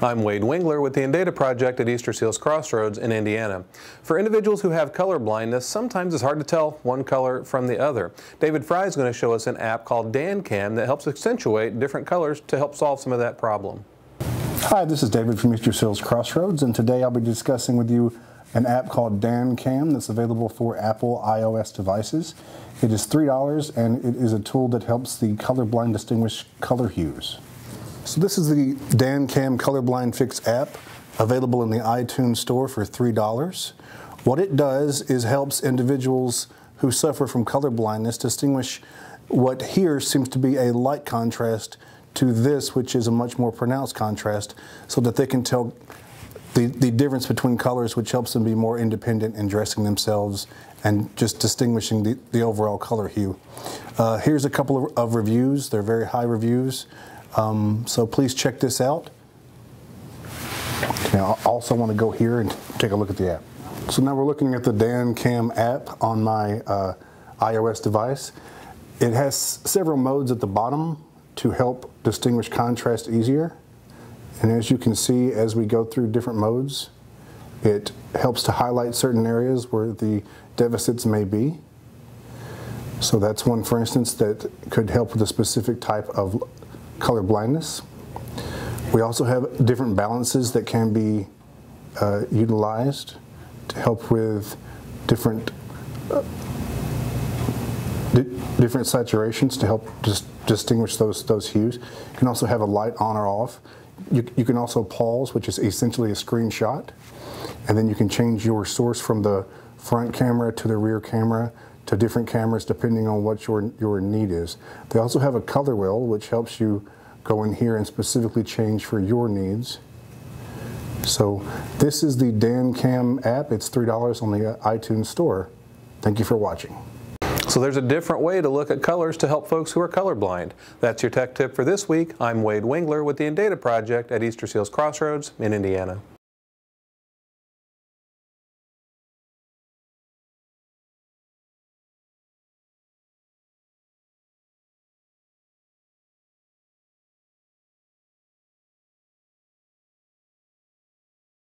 I'm Wade Wingler with the Indata Project at Easter Seals Crossroads in Indiana. For individuals who have color blindness, sometimes it's hard to tell one color from the other. David Frye is going to show us an app called DanKam that helps accentuate different colors to help solve some of that problem. Hi, this is David from Easter Seals Crossroads, and today I'll be discussing with you an app called DanKam that's available for Apple iOS devices. It is $3 and it is a tool that helps the colorblind distinguish color hues. So this is the DanKam Colorblind Fix app available in the iTunes store for $3. What it does is helps individuals who suffer from color blindness distinguish what here seems to be a light contrast to this, which is a much more pronounced contrast, so that they can tell the, the difference between colors, which helps them be more independent in dressing themselves and just distinguishing the, the overall color hue. Uh, here's a couple of, of, reviews. They're very high reviews. Um, so please check this out. Now, I also want to go here and take a look at the app. So now we're looking at the DanKam app on my uh, iOS device. It has several modes at the bottom to help distinguish contrast easier. And as you can see, as we go through different modes, it helps to highlight certain areas where the deficits may be. So that's one, for instance, that could help with a specific type of color blindness. We also have different balances that can be uh, utilized to help with different uh, di different saturations to help dis distinguish those those hues. You can also have a light on or off. You, you can also pause, which is essentially a screenshot, and then you can change your source from the front camera to the rear camera to different cameras depending on what your, your need is. They also have a color wheel which helps you go in here and specifically change for your needs. So this is the DanKam app. It's $3 on the uh, iTunes store. Thank you for watching. So there's a different way to look at colors to help folks who are colorblind. That's your tech tip for this week. I'm Wade Wingler with the Indata Project at Easter Seals Crossroads in Indiana.